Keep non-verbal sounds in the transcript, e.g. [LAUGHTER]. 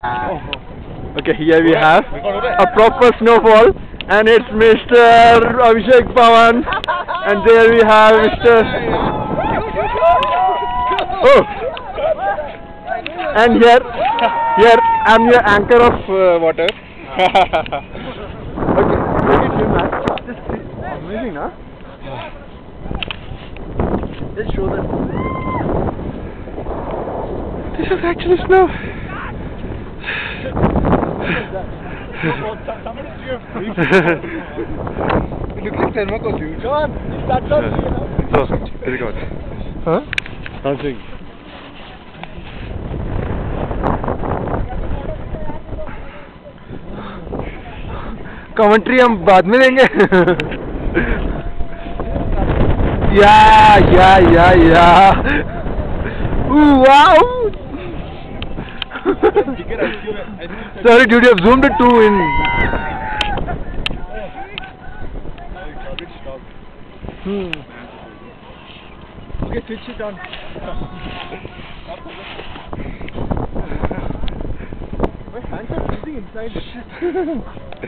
Okay, here we have a proper snowfall, and it's Mr. Abhishek Pawan, and there we have Mr. Oh, and here, here I'm your anchor of uh, water. [LAUGHS] okay, look at man. Just see. amazing, huh? Just show them. This is actually snow. Commentary हम बाद में देंगे या या या या। Wow Sorry, dude, you have zoomed it too in. Hmm. Okay, switch it on. My hands are freezing inside. [LAUGHS]